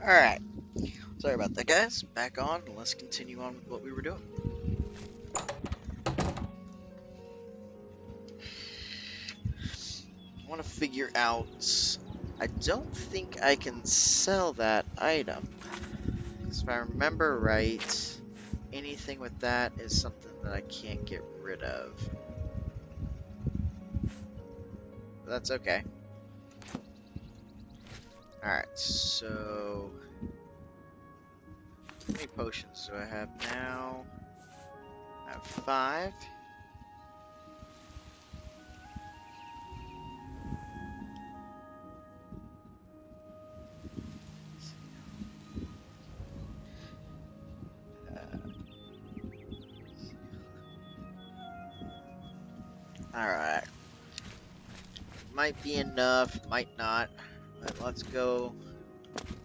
Alright. Sorry about that, guys. Back on. Let's continue on with what we were doing. I want to figure out... I don't think I can sell that item. Because if I remember right, anything with that is something that I can't get rid of. That's okay. Alright, so... How many potions do I have now? I have five. Alright. Might be enough, might not. Let's go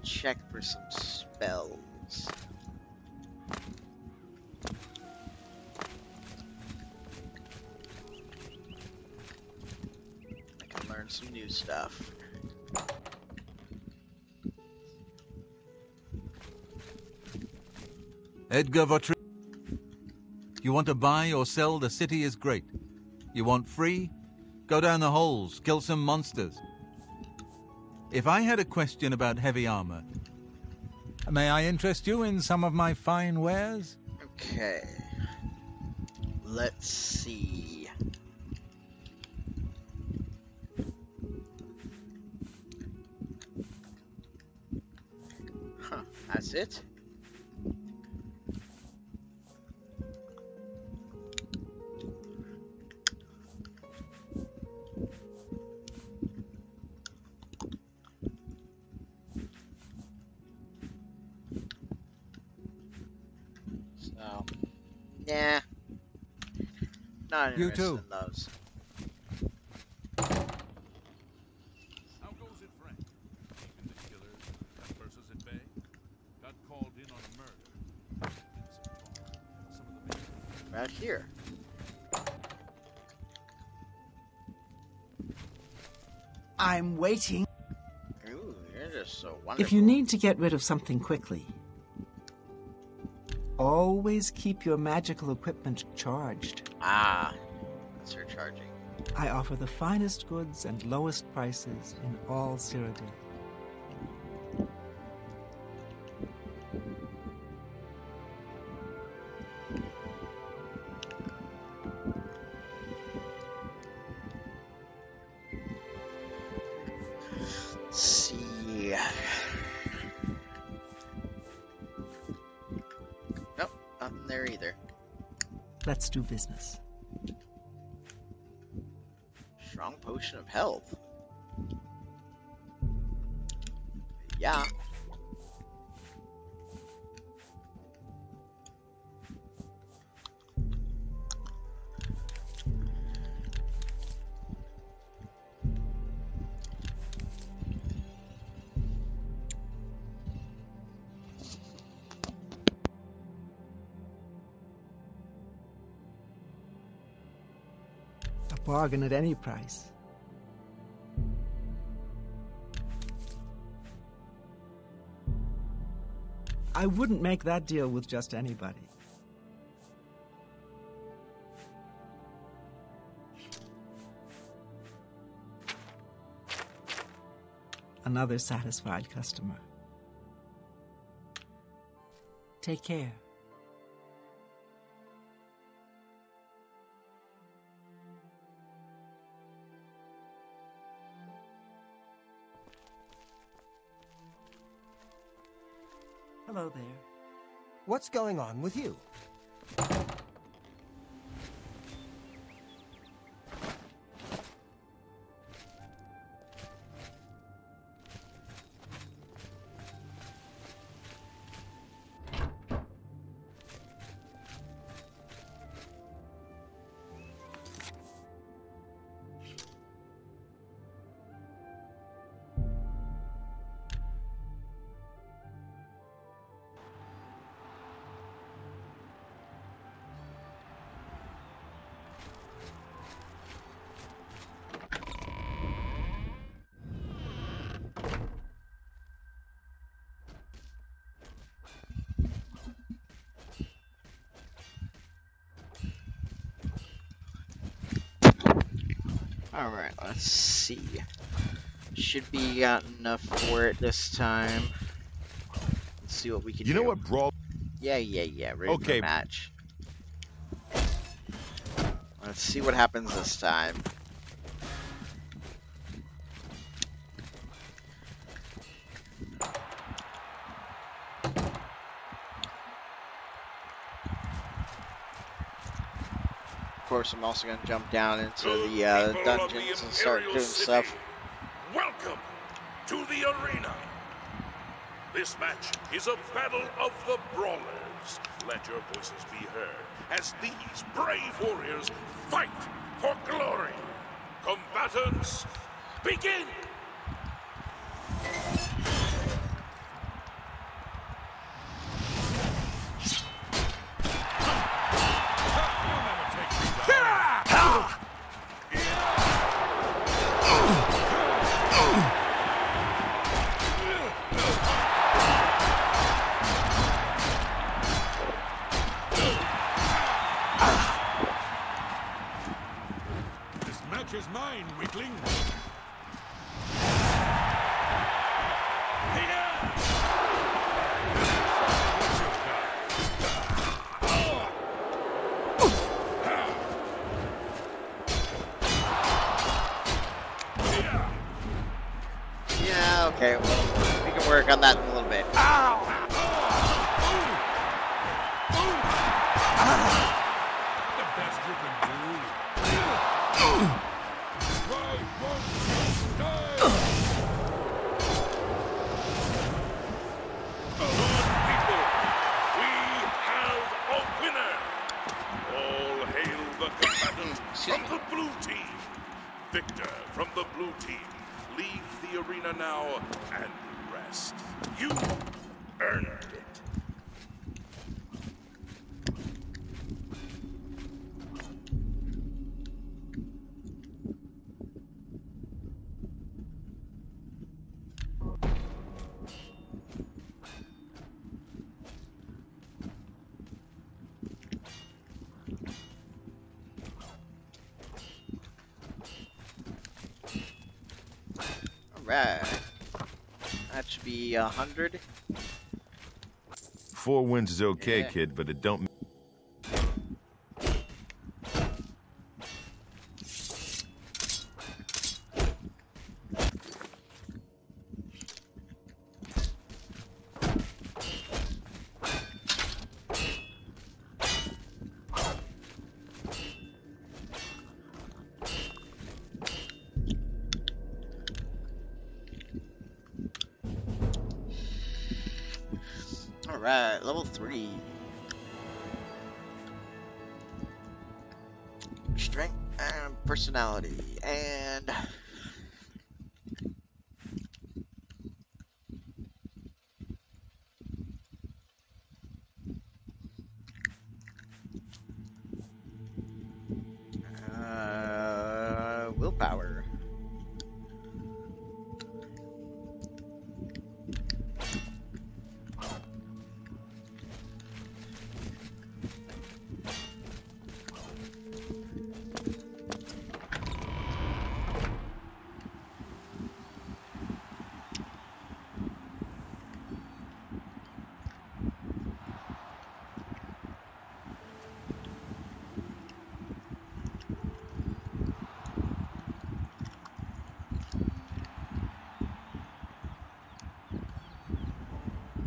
check for some spells. I can learn some new stuff. Edgar Vautrin. You want to buy or sell, the city is great. You want free? Go down the holes, kill some monsters. If I had a question about heavy armor, may I interest you in some of my fine wares? Okay. Let's see. Huh, that's it? Some talk. Some of the men Right here. I'm waiting. Ooh, you're just so wonderful. If you need to get rid of something quickly, always keep your magical equipment charged. Ah, that's her charging. I offer the finest goods and lowest prices in all Cyrodiil. Let's do business. Strong potion of health. Bargain at any price. I wouldn't make that deal with just anybody. Another satisfied customer. Take care. Hello there. What's going on with you? Alright, let's see. Should be got enough for it this time. Let's see what we can You do. know what brawl? Yeah, yeah, yeah. Ready Okay. match. Let's see what happens this time. Course, I'm also going to jump down into the uh, of the dungeons and start doing City, stuff. Welcome to the arena. This match is a battle of the brawlers. Let your voices be heard as these brave warriors fight for glory. Combatants, begin! Excuse from me. the blue team. Victor from the blue team, leave the arena now and rest. You earned it. 100. Four wins is okay, yeah. kid, but it don't...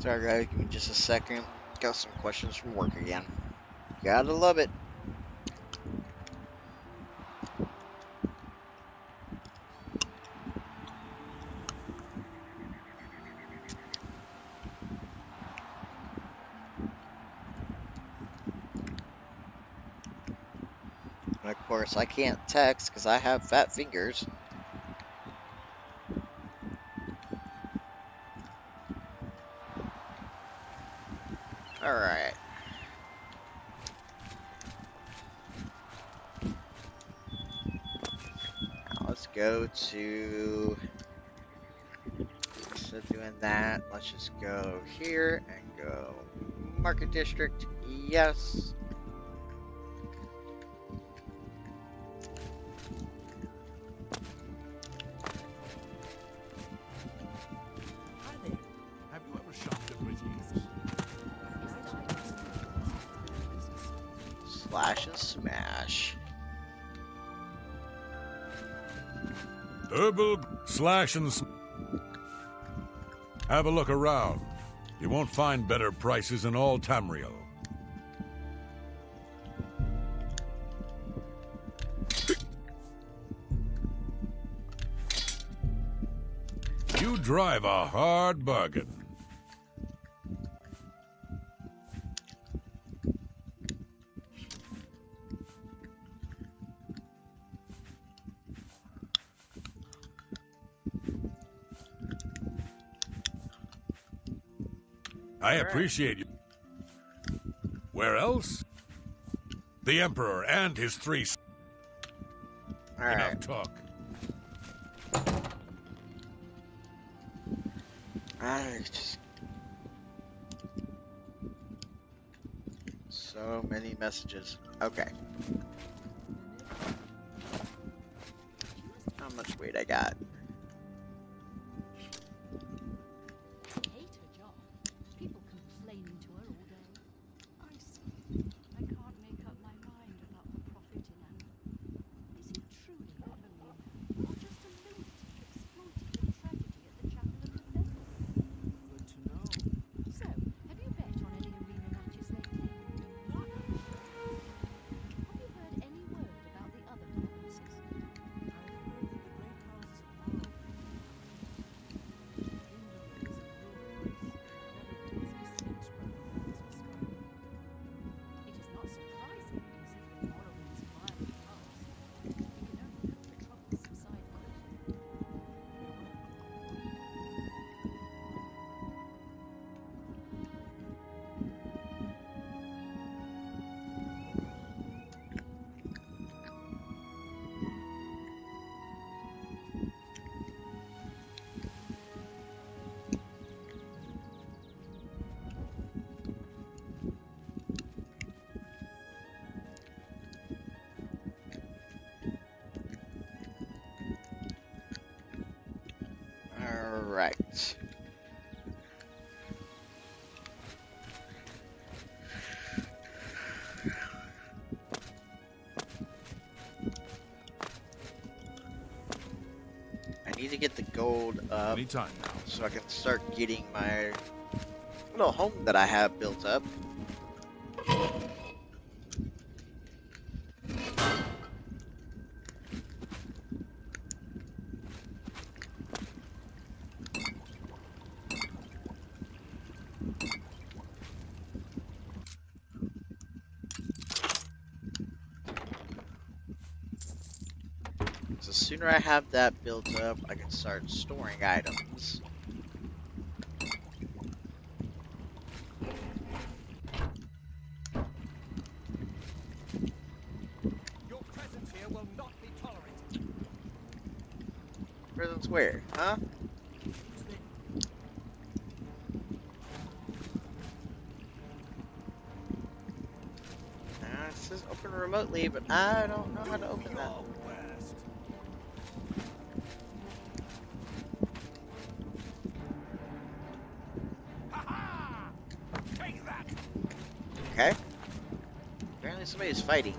Sorry guys, give me just a second. Got some questions from work again. Gotta love it. And of course, I can't text because I have fat fingers. that, let's just go here and go market district, yes. Slash and smash. Herbal slash and smash. Have a look around. You won't find better prices in all Tamriel. You drive a hard bargain. I appreciate you. Where else? The Emperor and his three. s- All right. Enough talk. I just so many messages. Okay. How much weight I got? To get the gold up Anytime so I can start getting my little home that I have built up. Sooner I have that built up, I can start storing items. Your presence here will not be tolerated. Prison's where? Huh? Uh, it says open remotely, but I don't know how to open that. Take that! Okay. Apparently somebody's fighting.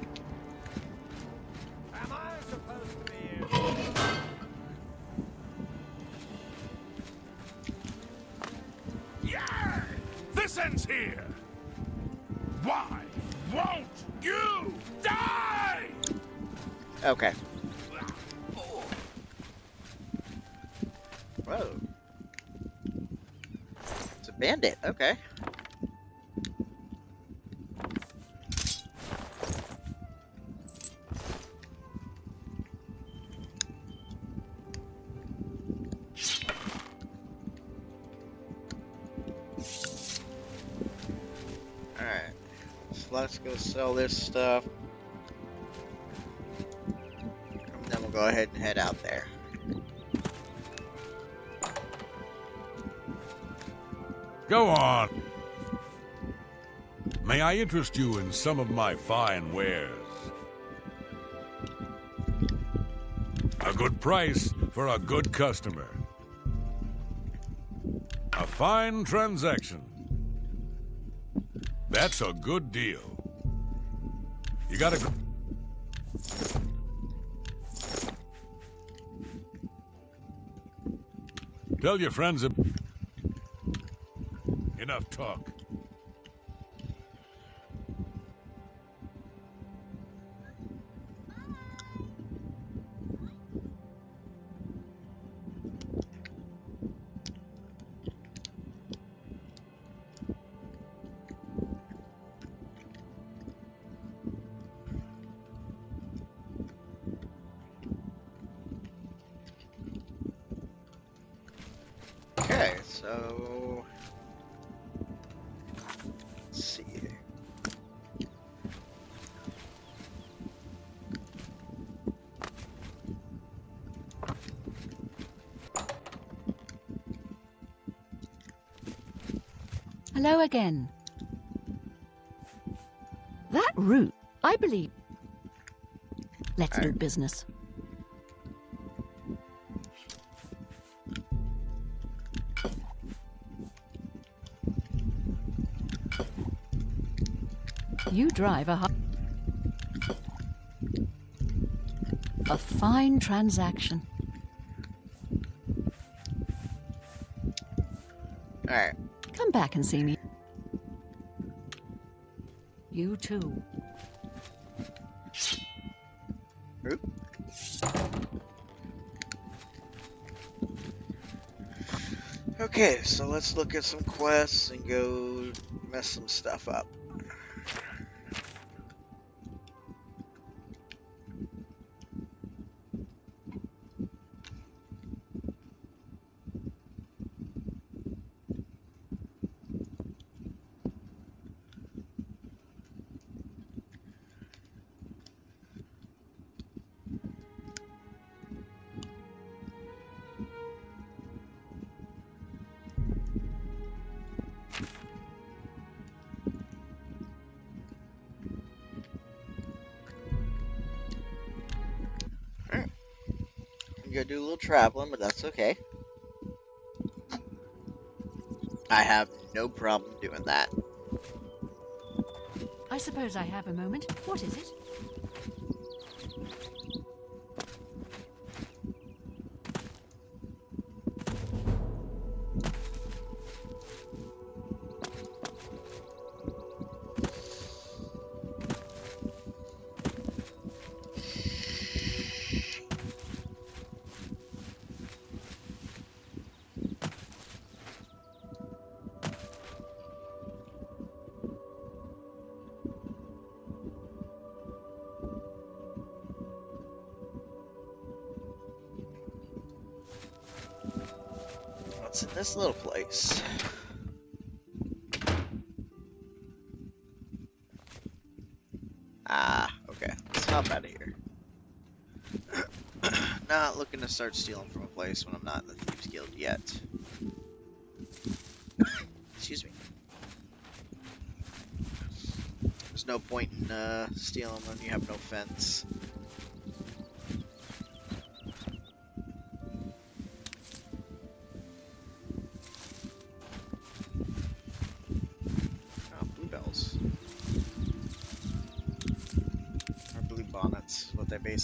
Am I supposed to be? Yeah! This ends here! Why won't you die? Okay. Whoa. It's a bandit. Okay. Sell this stuff. And then we'll go ahead and head out there. Go on. May I interest you in some of my fine wares? A good price for a good customer. A fine transaction. That's a good deal. You gotta go. Tell your friends. Enough talk. Hello again. That route, I believe. Let's do business. You drive a a fine transaction. All right. Come back and see me. You too. Oop. Okay, so let's look at some quests and go mess some stuff up. Gonna do a little traveling, but that's okay. I have no problem doing that. I suppose I have a moment. What is it? Ah, okay. Let's hop out of here. not looking to start stealing from a place when I'm not in the Thieves Guild yet. Excuse me. There's no point in uh, stealing when you have no fence.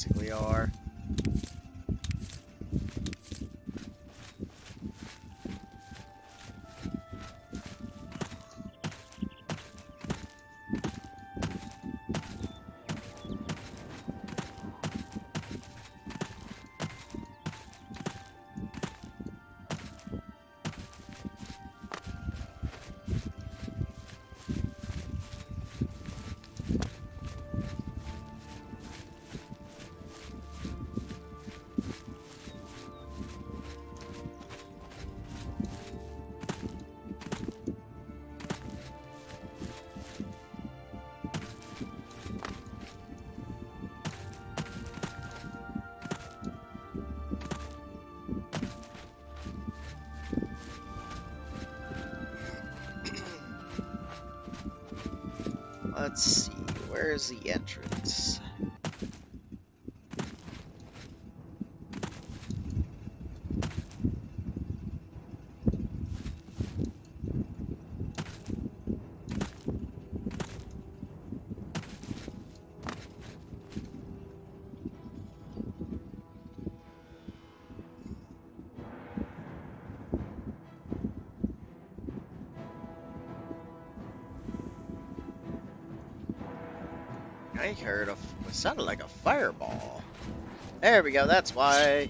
Basically are. Let's see, where is the entrance? Sounded like a fireball. There we go. That's why.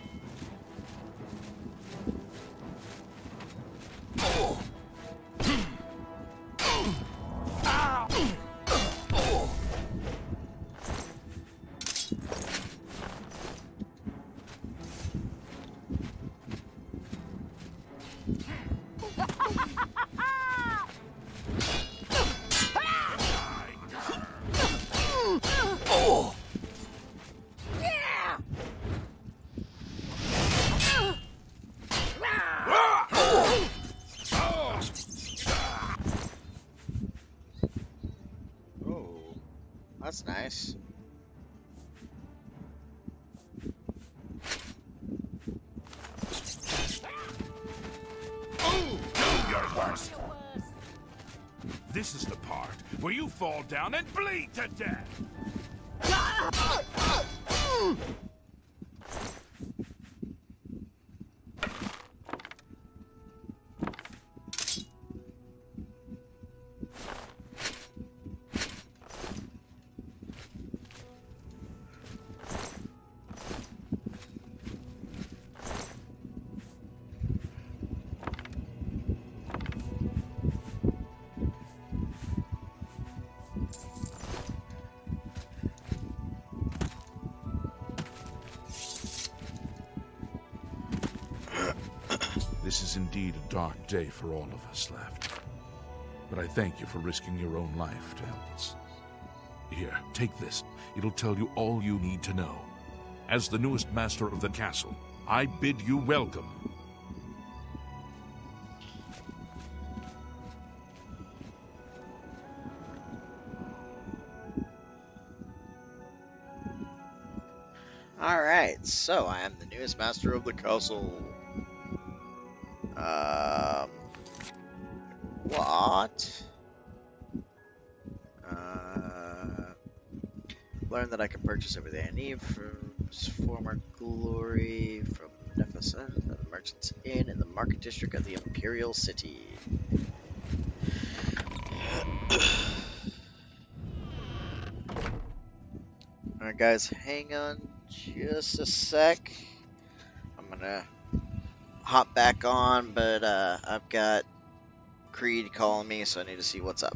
This is the part where you fall down and bleed to death. day for all of us left. But I thank you for risking your own life to help us. Here, take this. It'll tell you all you need to know. As the newest master of the castle, I bid you welcome. Alright, so I am the newest master of the castle. Learn that I can purchase everything I need from former glory from Nephisa, the merchant's inn in the market district of the Imperial City. Alright, guys, hang on just a sec. I'm gonna hop back on, but uh, I've got Creed calling me, so I need to see what's up.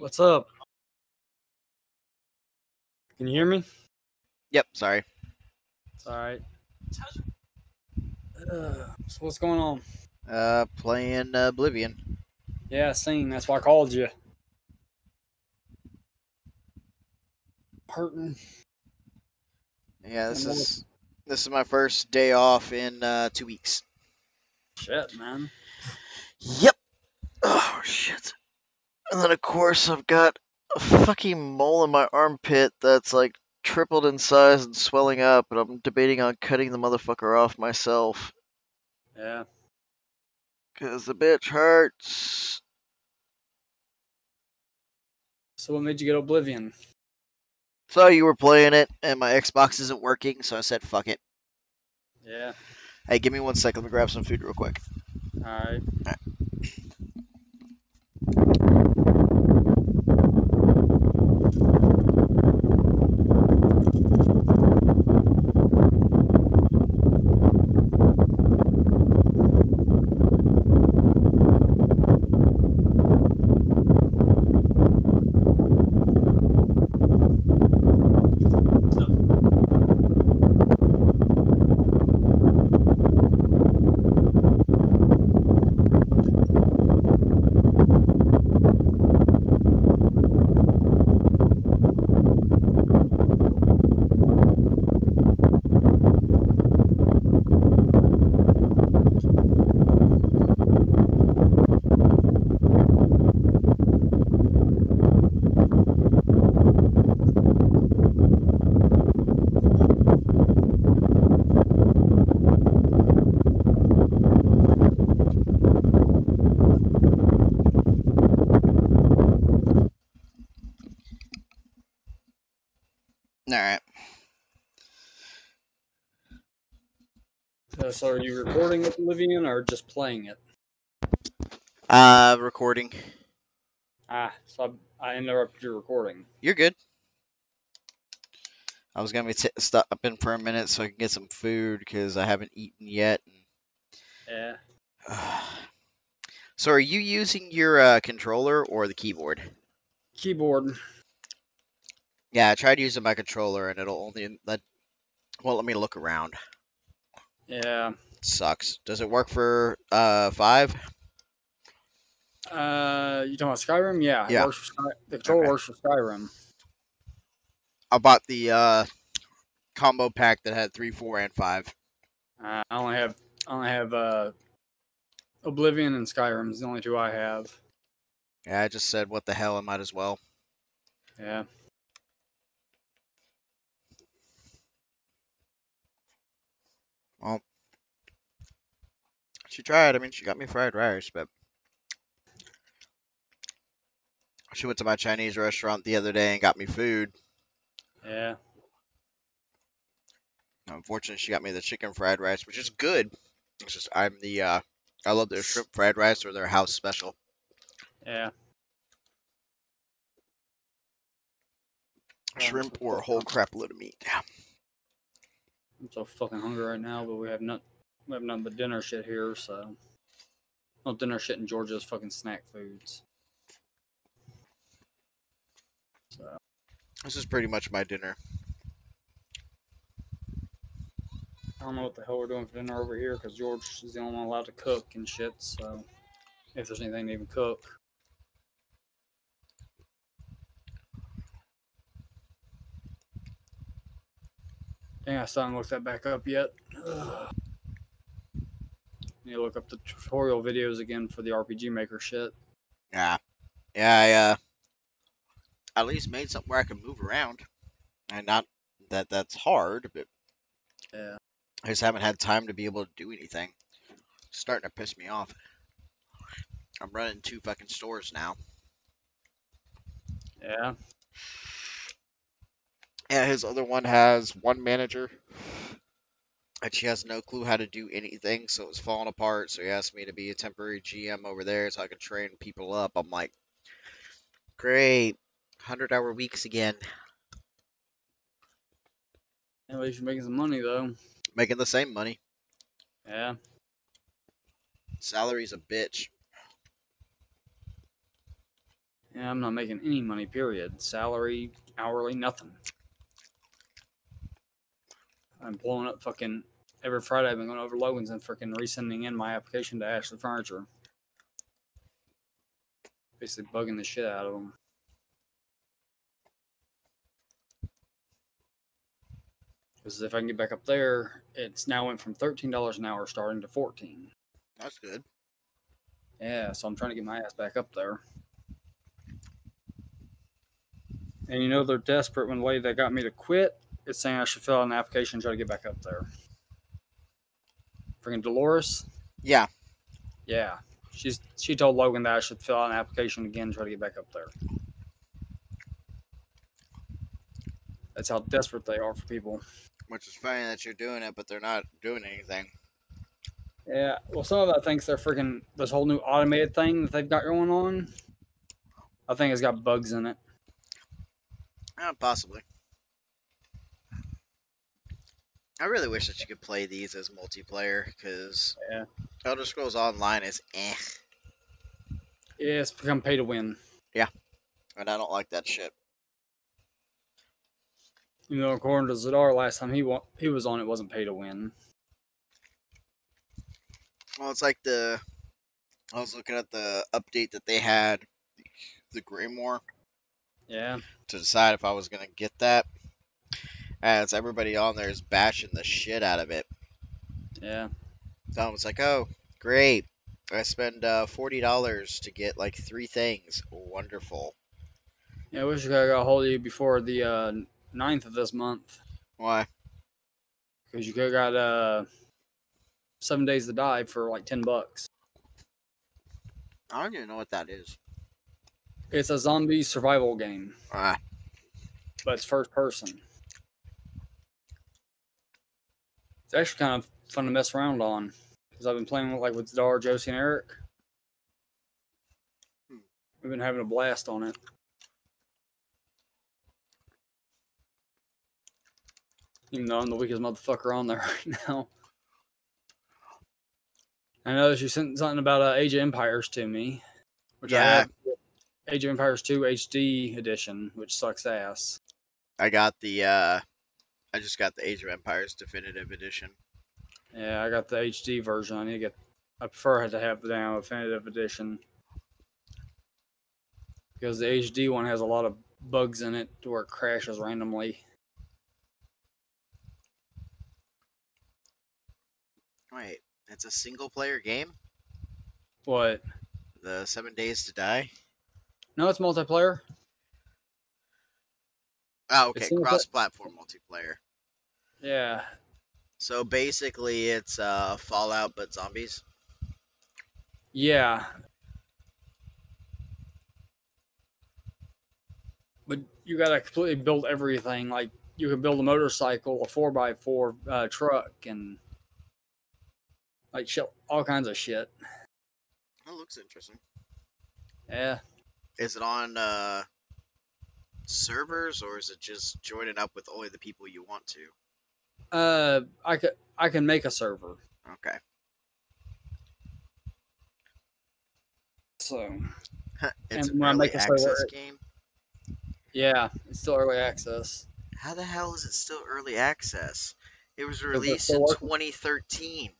What's up? Can you hear me? Yep, sorry. It's all right. Uh, so what's going on? Uh, playing uh, Oblivion. Yeah, I seen. That's why I called you. Hurting. Yeah, this is this is my first day off in uh, two weeks. Shit, man. Yep. Oh shit. And then of course I've got a fucking mole in my armpit that's like tripled in size and swelling up, and I'm debating on cutting the motherfucker off myself Yeah. because the bitch hurts. So what made you get Oblivion? So you were playing it, and my Xbox isn't working, so I said fuck it. Yeah. Hey, give me one second. Let me grab some food real quick. All right. All Uh, so are you recording Oblivion or just playing it? Uh, recording. Ah, so I, I interrupted your recording. You're good. I was gonna be t- stopping for a minute so I can get some food because I haven't eaten yet. And... Yeah. so, are you using your uh, controller or the keyboard? Keyboard. Yeah, I tried using my controller and it'll only let well let me look around. Yeah. sucks. Does it work for uh five? Uh, you talking about Skyrim? Yeah. Yeah. Works for Sky- the controller Okay. works for Skyrim. I bought the uh combo pack that had three, four, and five. Uh, I only have I only have uh, Oblivion and Skyrim is the only two I have. Yeah, I just said what the hell, I might as well. Yeah. Well, she tried. I mean, she got me fried rice, but she went to my Chinese restaurant the other day and got me food. Yeah. Unfortunately, she got me the chicken fried rice, which is good. It's just I'm the uh, I love their shrimp fried rice or their house special. Yeah. Yeah, Shrimp or a whole crap load of meat. I'm so fucking hungry right now, but we have not we have nothing but dinner shit here, so well dinner shit in Georgia is fucking snack foods. So This is pretty much my dinner. I don't know what the hell we're doing for dinner over here because George is the only one allowed to cook and shit. So if there's anything to even cook, dang, I still haven't looked that back up yet. Ugh. Need to look up the tutorial videos again for the RPG Maker shit. Yeah, yeah. I uh, at least made something where I can move around, and not that that's hard, but Yeah. I just haven't had time to be able to do anything. It's starting to piss me off. I'm running two fucking stores now. Yeah. Yeah, his other one has one manager, and she has no clue how to do anything, so it's falling apart. So he asked me to be a temporary GM over there so I can train people up. I'm like, great, hundred hour weeks again, At least you're making some money though. making the same money. Yeah. Salary's a bitch. Yeah, I'm not making any money, period. Salary, hourly, nothing. I'm blowing up fucking every Friday. I've been going over Logan's and freaking resending in my application to Ashley Furniture. Basically bugging the shit out of them. Because if I can get back up there, it's now went from $13 an hour starting to 14 That's good. Yeah, so I'm trying to get my ass back up there. And you know they're desperate when the lady that got me to quit is saying I should fill out an application and try to get back up there. Freaking Dolores? Yeah, Yeah. She's she told Logan that I should fill out an application again and try to get back up there. That's how desperate they are for people. which is funny that you're doing it, but they're not doing anything. Yeah, well, some of that thinks they're freaking this whole new automated thing that they've got going on. I think it's got bugs in it. Uh, possibly. I really wish that you could play these as multiplayer, because Yeah. Elder Scrolls Online is eh, Yeah, it's become pay to win. Yeah, and I don't like that shit. You know, according to Zadar, last time he wa- he was on, it wasn't pay to win. Well, it's like the I was looking at the update that they had, the Greymoor, Yeah, to decide if I was gonna get that. As everybody on there is bashing the shit out of it. yeah, So I was like, oh, great. I spend uh, forty dollars to get like three things. Wonderful. yeah. I wish I could have got a hold of you before the uh, 9th of this month Why? because you could have got uh, seven days to die for like ten bucks. I don't even know what that is. It's a zombie survival game, Ah, but it's first person. It's actually kind of fun to mess around on because I've been playing with, like with Dar, Josie, and Eric. Hmm. We've been having a blast on it. Even though I'm the weakest motherfucker on there right now. I know that you sent something about uh, Age of Empires to me, which I have Age of Empires 2 HD edition, which sucks ass. I got the uh I just got the Age of Empires definitive edition. Yeah, I got the HD version. I need to get. I prefer to have the now definitive edition because the HD one has a lot of bugs in it to where it crashes randomly. Wait, it's a single player game? What? The Seven Days to Die? No, it's multiplayer. Oh, okay, It's single pla- cross platform multiplayer. Yeah, So basically it's uh Fallout but zombies. yeah. But you gotta completely build everything. Like you can build a motorcycle, a four x four uh, truck, and like shit, all kinds of shit. That looks interesting. Yeah. Is it on uh servers or is it just joining up with only the people you want to? Uh, I could I can make a server. Okay. So it's And an early make a server, access it- game. yeah, it's still early access. How the hell is it still early access? It was released in 2013.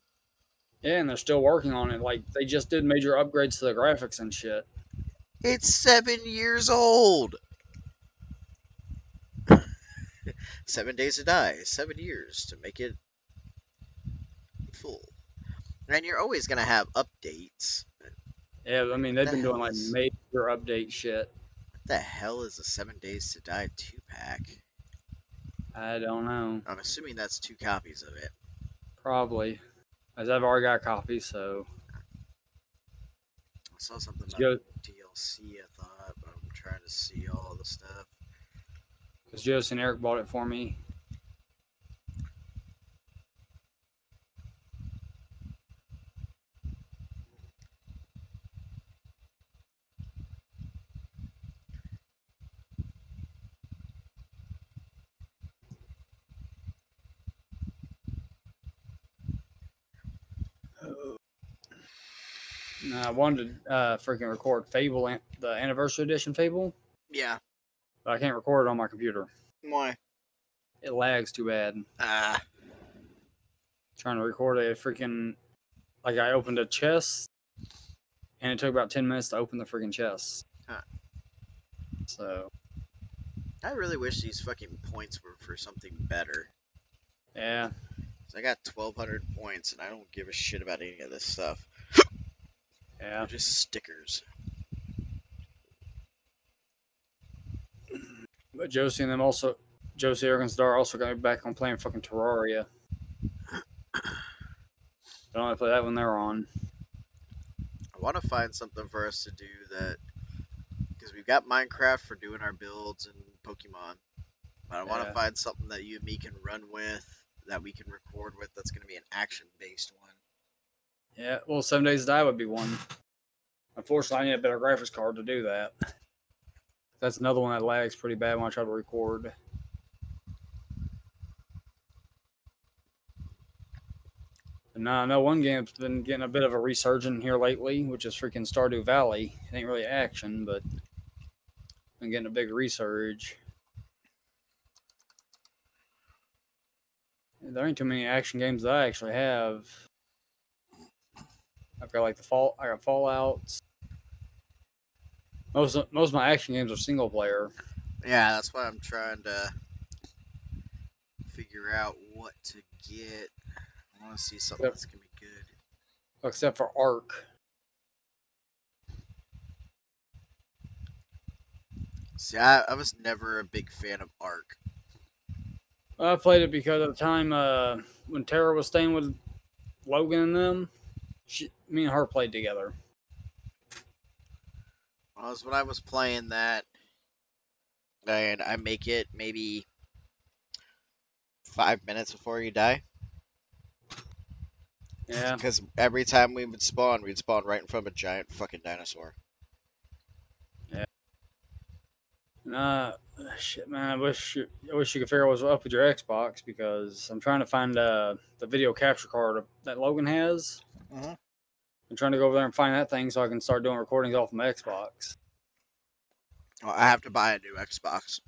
Yeah, and they're still working on it. Like they just did major upgrades to the graphics and shit. It's seven years old. Seven days to die. Seven years to make it full. And you're always gonna have updates. Yeah, I mean they've The been doing like is- major update shit. What the hell is a seven days to die two pack? I don't know. I'm assuming that's two copies of it. Probably, as I've already got a copy. So I saw something about. DLC. I thought, but I'm trying to see all the stuff. Because Josie and Eric bought it for me. I wanted to uh, freaking record Fable, the anniversary edition Fable, Yeah. But I can't record it on my computer. Why? It lags too bad. Ah. trying to record a freaking like I opened a chest and it took about 10 minutes to open the freaking chest. Huh. So, I really wish these fucking points were for something better. Yeah. I got 1,200 points and I don't give a shit about any of this stuff. Yeah. They're just stickers. But Josie and them also Josie Star also got me back on playing fucking Terraria. I only play that when they're on. I want to find something for us to do that. Because we've got Minecraft for doing our builds and Pokemon. But I want to Yeah. find something that you and me can run with, that we can record with, that's going to be an action based one. Yeah, well, Seven Days to Die would be one. Unfortunately, I need a better graphics card to do that. That's another one that lags pretty bad when I try to record. And now I know one game's been getting a bit of a resurgence here lately, which is freaking Stardew Valley. It ain't really action, but I'm getting a big resurge. There ain't too many action games that I actually have. I've got like the fall. I got Fallout. Most of, most of my action games are single player. Yeah, that's why I'm trying to figure out what to get. I want to see something Yep. that's going to be good. except for Ark. See, I, I was never a big fan of Ark. I played it because at the time uh, when Tara was staying with Logan and them, she, me and her played together. Was when I was playing that, and I make it maybe five minutes before you die. Yeah. Because every time we would spawn, we'd spawn right in front of a giant fucking dinosaur. Yeah. Nah, shit, man. I wish you, I wish you could figure out what's up with your Xbox because I'm trying to find uh, the video capture card that Logan has. Mhm. I'm trying to go over there and find that thing so I can start doing recordings off my Xbox. Well, I have to buy a new Xbox.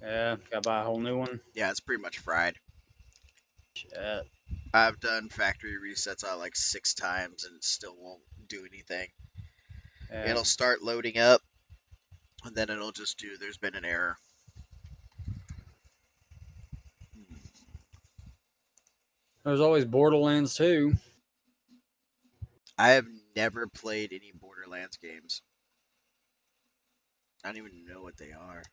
Yeah, gotta buy a whole new one. Yeah, it's pretty much fried. Shit. I've done factory resets on like six times and it still won't do anything. Yeah. It'll start loading up, and then it'll just do. There's been an error. There's always Borderlands too. I have never played any Borderlands games. I don't even know what they are.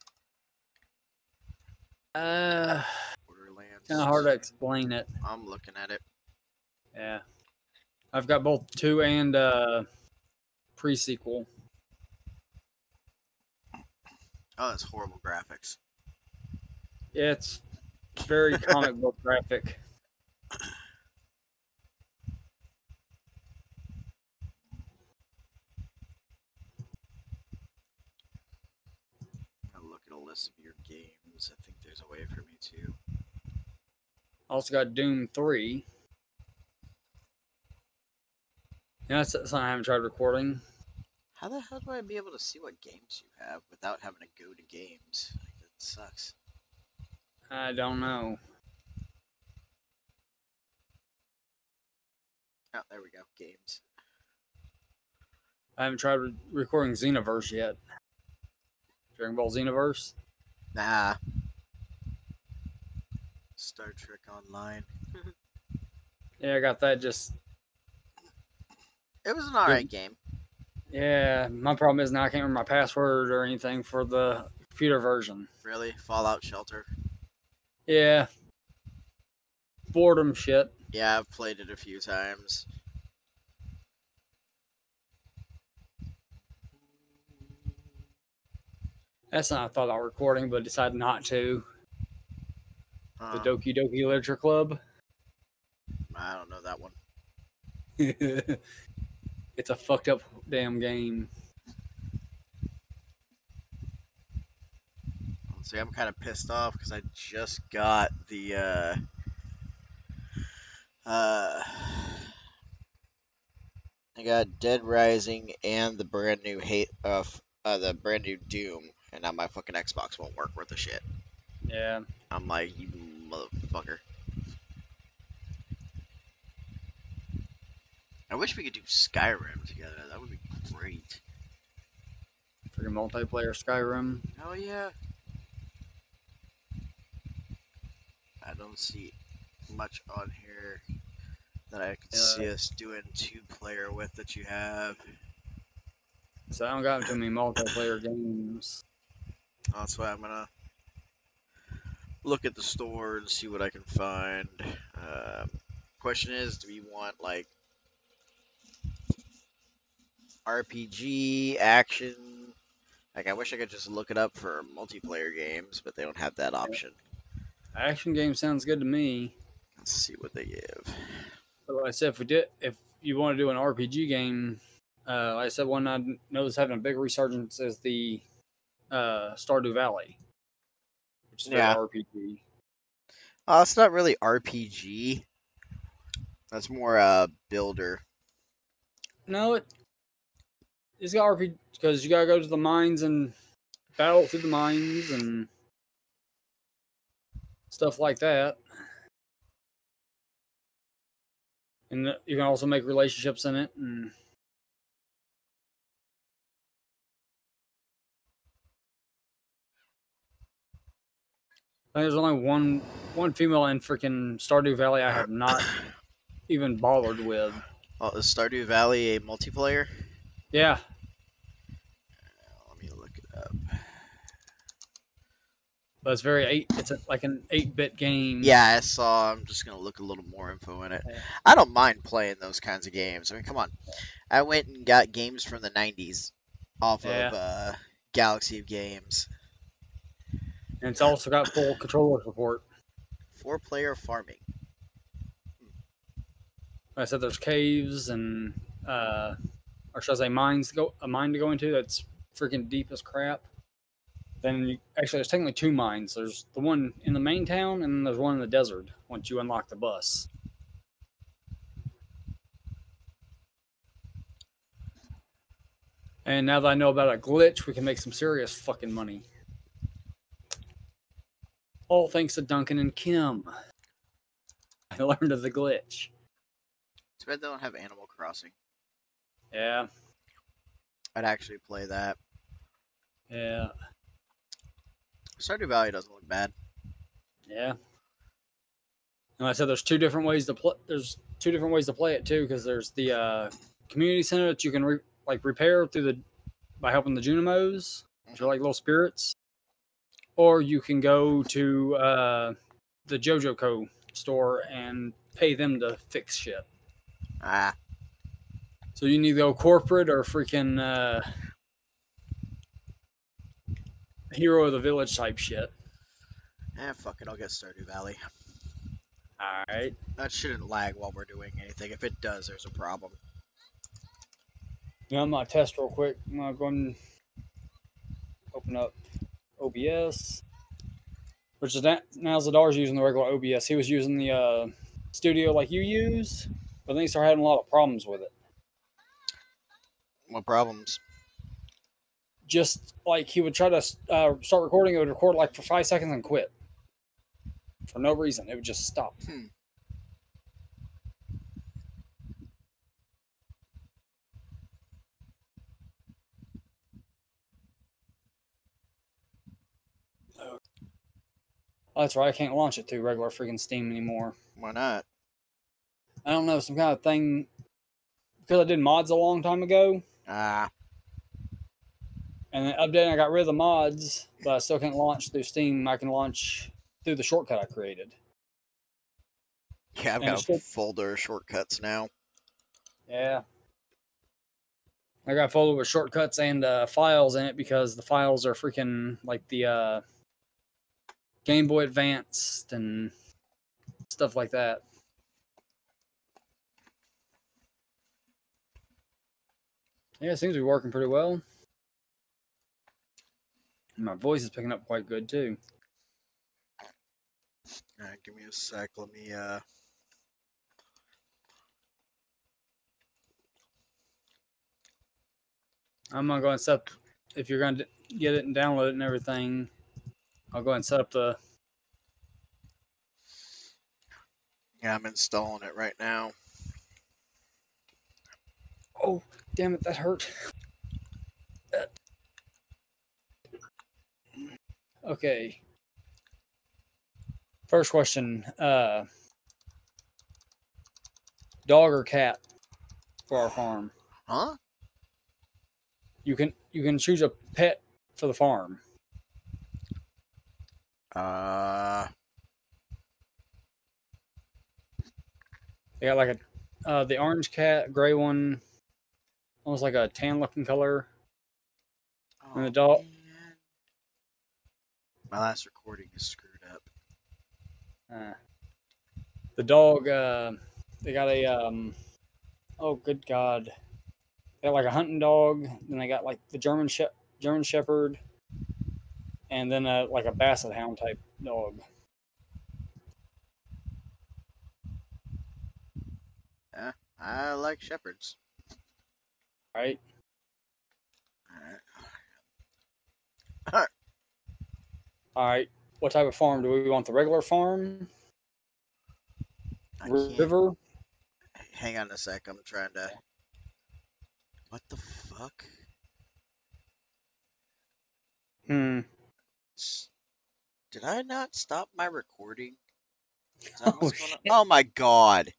Uh, Borderlands. kind of hard to explain it. I'm looking at it. Yeah. I've got both two and uh pre-sequel. Oh, that's horrible graphics. Yeah, it's very comic book graphic. I'll look at a list of your games. I think there's a way for me to. Also got Doom 3. Yeah, that's something I haven't tried recording. How the hell do I be able to see what games you have without having to go to games? Like, that sucks. I don't know. Oh, there we go. Games. I haven't tried re- recording Xenoverse yet. Dragon Ball Xenoverse. Nah. Star Trek Online. Yeah, I got that just. It was an alright game. Yeah, my problem is now I can't remember my password or anything for the computer version. Really? Fallout Shelter. Yeah. Boredom shit. Yeah, I've played it a few times. That's not I thought about recording, but decided not to. Huh, The Doki Doki Literature Club. I don't know that one. it's a fucked up damn game. See, I'm kind of pissed off because I just got the uh, uh, I got Dead Rising and the brand new hate of uh, the brand new Doom, and now my fucking Xbox won't work worth a shit. Yeah. I'm like, you motherfucker. I wish we could do Skyrim together. That would be great. Freaking multiplayer Skyrim. Oh yeah. I don't see much on here that I could Uh, see us doing two player with that you have. So I don't got too many multiplayer games. That's why I'm gonna look at the store and see what I can find. Um, question is, do we want like RPG action? Like, I wish I could just look it up for multiplayer games, but they don't have that option. Action game sounds good to me. Let's see what they give. But like I said, if we did, if you want to do an RPG game, uh, like I said, one I know is having a big resurgence is the uh, Stardew Valley, which is Yeah. RPG. Oh, it's not really RPG. That's more uh builder. No, it it's got RPG because you gotta go to the mines and battle through the mines and stuff like that. And you can also make relationships in it and there's only one one female in freaking Stardew Valley I have not even bothered with. Oh, is Stardew Valley a multiplayer? Yeah, Let me look it up. but it's very eight. It's a, like an eight-bit game. Yeah, I saw. I'm just gonna look a little more info in it. Yeah. I don't mind playing those kinds of games. I mean, come on. I went and got games from the '90s off Yeah. of uh, Galaxy of Games. And it's also got full controller support. Four-player farming. Like I said there's caves and uh, or should I say mines to go a mine to go into that's freaking deep as crap. Then you, actually there's technically two mines. There's the one in the main town and then there's one in the desert once you unlock the bus. And now that I know about a glitch, we can make some serious fucking money. All thanks to Duncan and Kim. I learned of the glitch. Too bad they don't have Animal Crossing. Yeah, I'd actually play that. yeah, Stardew Valley doesn't look bad. yeah. And like I said there's two different ways to play. There's two different ways to play it too, because there's the uh, community center that you can re- like repair through the by helping the Junimos, which are like little spirits, or you can go to uh, the Joja Co store and pay them to fix shit. Ah, So you need to go corporate or freaking uh, hero of the village type shit. eh, fuck it. I'll get Stardew Valley. All right. That shouldn't lag while we're doing anything. If it does, there's a problem. Yeah, I'm gonna test real quick. I'm gonna go and open up OBS. Which is that now Zadar's using the regular OBS. He was using the uh, studio like you use, but then he started having a lot of problems with it. What problems? Just like he would try to uh, start recording, it would record like for five seconds and quit for no reason. It would just stop. Hmm. Oh, that's right. I can't launch it through regular freaking Steam anymore. Why not? I don't know some kind of thing because I did mods a long time ago, Ah, and then updating I got rid of the mods, but I still can't launch through Steam. I can launch through the shortcut I created. yeah, I've And got a still- folder of shortcuts now. Yeah. I got a folder with shortcuts and uh, files in it because the files are freaking like the uh, Game Boy Advanced and stuff like that. Yeah, it seems to be working pretty well. My voice is picking up quite good too. Alright, give me a sec. Let me, uh. I'm gonna go and set if you're gonna get it and download it and everything. I'll go and set up the Yeah, I'm installing it right now. Oh, damn it, that hurt. Okay. First question, uh dog or cat for our farm? Huh? You can you can choose a pet for the farm. Uh. They got like a uh the orange cat, gray one, almost like a tan looking color. And the oh, dog- man. My last recording is screwed up. Uh, the dog, uh, they got a, um, oh, good God. They got like a hunting dog. Then they got like the German she- German Shepherd. And then uh, like a Basset Hound type dog. I like shepherds. Right? Alright. All right. What type of farm do we want? The regular farm? I. River? Hang on a sec. I'm trying to. What the fuck? Hmm. Did I not stop my recording? Oh, oh my god.